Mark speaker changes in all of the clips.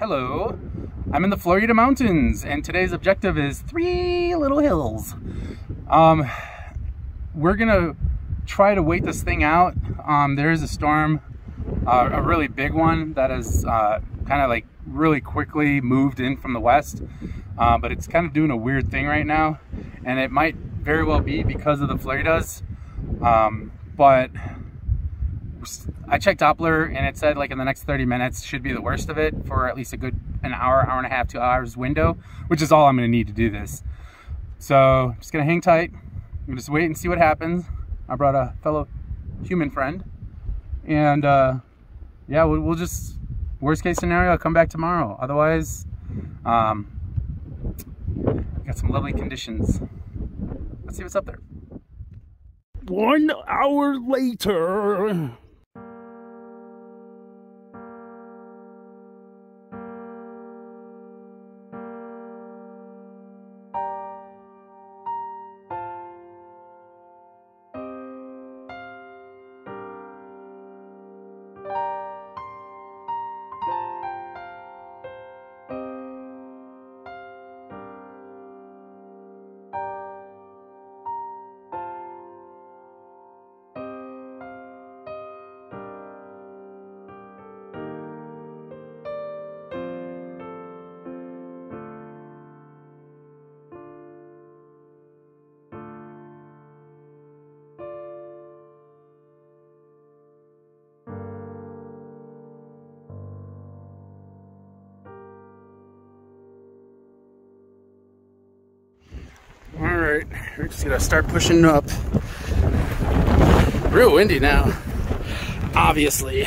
Speaker 1: Hello, I'm in the Florida mountains and today's objective is three little hills. Um, we're gonna try to wait this thing out. Um, there is a storm, uh, a really big one that has uh, kind of like really quickly moved in from the west, uh, but it's kind of doing a weird thing right now and it might very well be because of the Floridas. Um, but I checked Doppler and it said like in the next 30 minutes should be the worst of it for at least a good an hour, hour and a half, two hours window, which is all I'm gonna need to do this. So just gonna hang tight. I'm just wait and see what happens. I brought a fellow human friend and uh, yeah, we'll, we'll, just, worst case scenario, I'll come back tomorrow. Otherwise, um, got some lovely conditions. Let's see what's up there.
Speaker 2: One hour later.
Speaker 1: Right, we're just gonna start pushing up. Real windy now, obviously.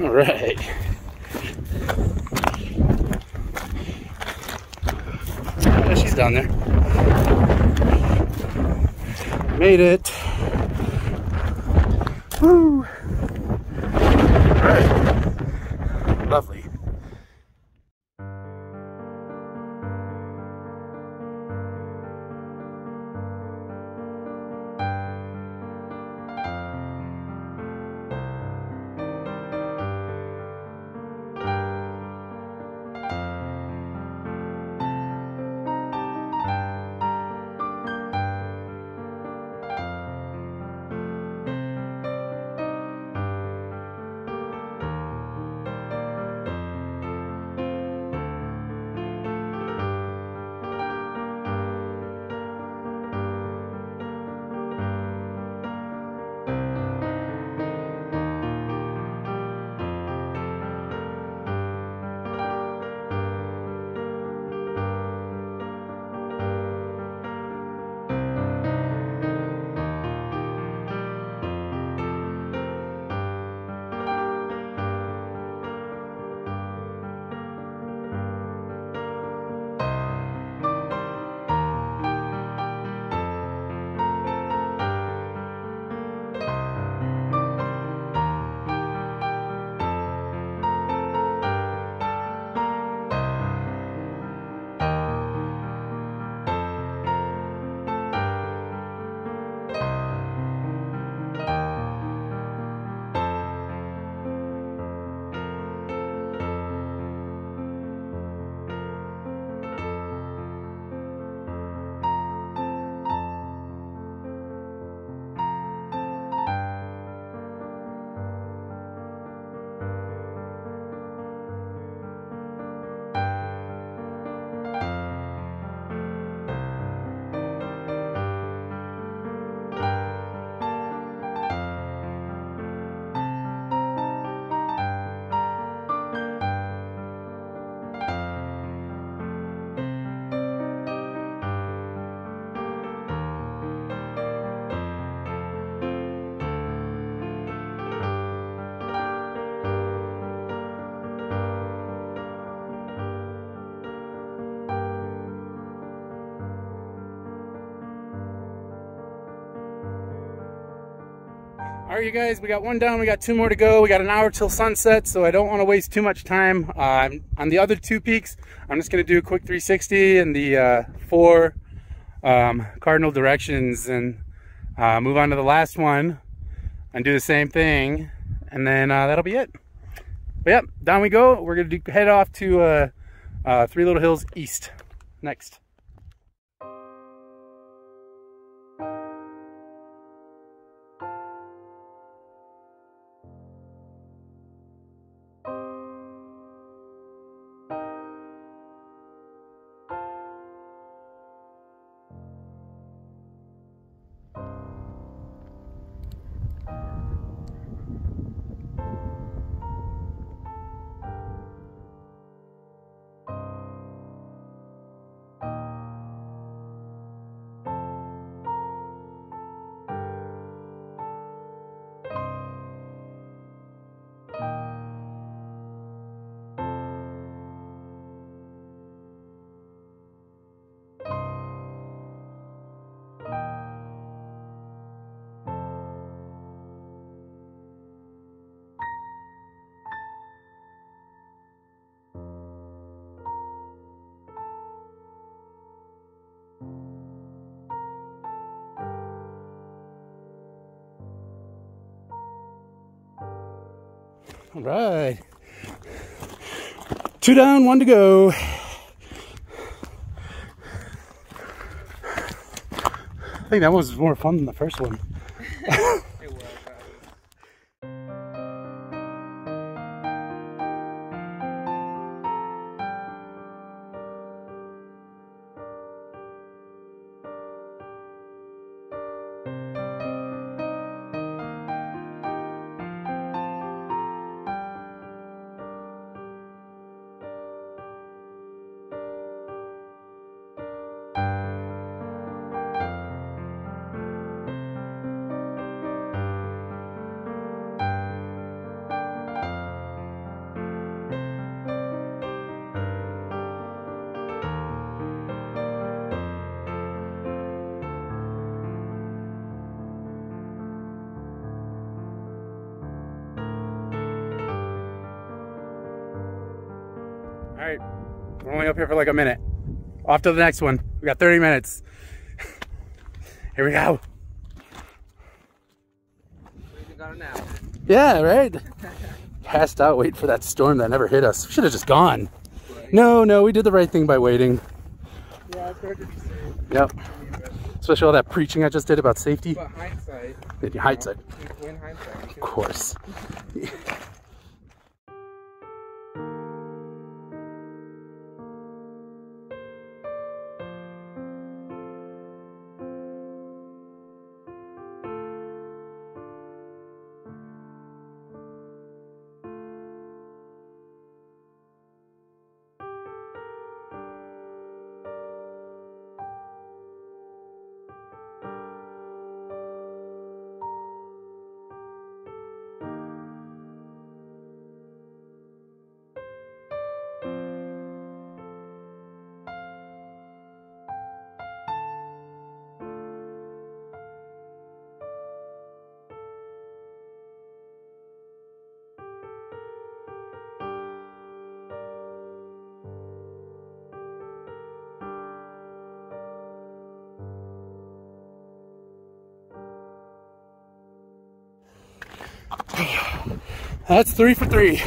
Speaker 1: All right. Yeah, she's down there. Made it. Woo. All right, you guys, we got one down. We got two more to go. We got an hour till sunset, so I don't want to waste too much time. Uh, on the other two peaks, I'm just going to do a quick 360 and the uh, four um, cardinal directions and uh, move on to the last one and do the same thing. And then uh, that'll be it. But yep, down we go. We're going to head off to uh, uh, Three Little Hills East next. All right. Two down, one to go. I think that one was more fun than the first one. All right, we're only up here for like a minute. Off to the next one. We got 30 minutes. Here we go. Yeah, right? Passed out waiting for that storm that never hit us. We should have just gone. No, no, we did the right thing by waiting.
Speaker 3: Yeah, I've heard
Speaker 1: Yep. Especially all that preaching I just did about safety.
Speaker 3: But hindsight,
Speaker 1: hindsight,
Speaker 3: in hindsight,
Speaker 1: of course. That's three for three.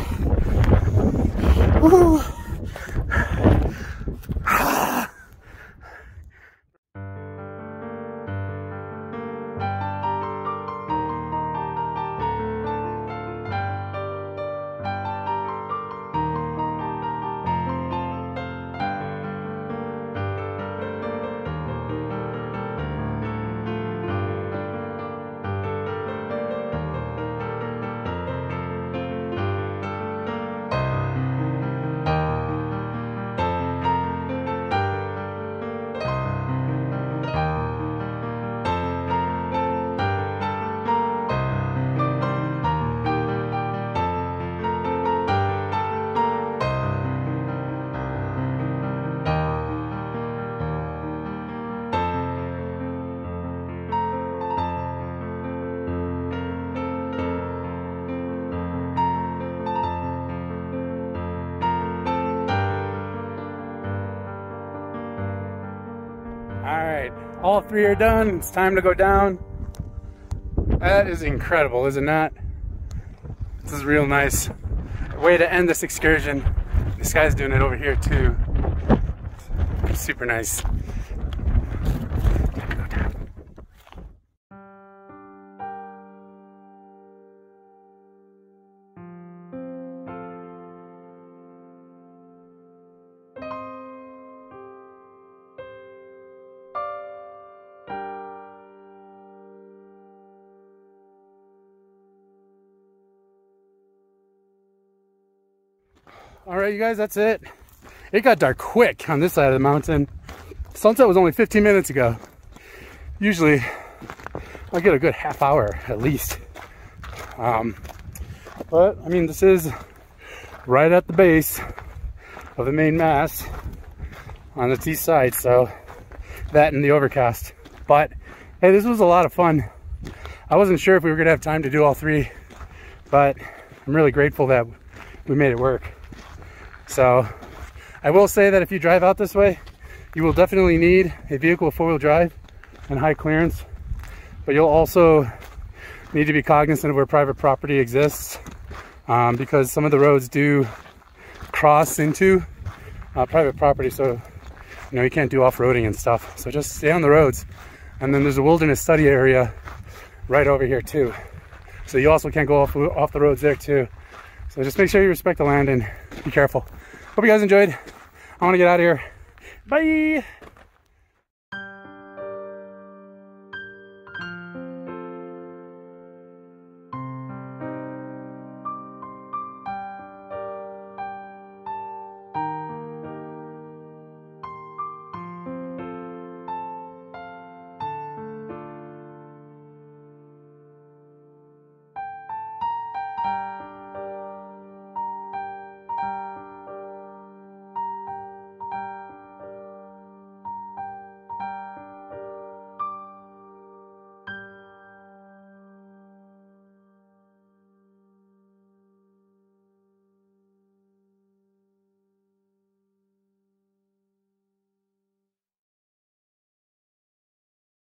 Speaker 1: All three are done. It's time to go down. That is incredible, is it not? This is real nice. Way to end this excursion. This guy's doing it over here too. Super nice. All right, you guys, that's it. It got dark quick on this side of the mountain. Sunset was only 15 minutes ago. Usually, I get a good half hour at least. Um, but I mean, this is right at the base of the main mass on the east side, so that and the overcast. But hey, this was a lot of fun. I wasn't sure if we were gonna have time to do all three, but I'm really grateful that we made it work. So I will say that if you drive out this way, you will definitely need a vehicle with four-wheel drive and high clearance, but you'll also need to be cognizant of where private property exists um, because some of the roads do cross into uh, private property. So, you know, you can't do off-roading and stuff. So just stay on the roads. And then there's a wilderness study area right over here too. So you also can't go off, off the roads there too. So just make sure you respect the land and be careful. Hope you guys enjoyed. I want to get out of here. Bye.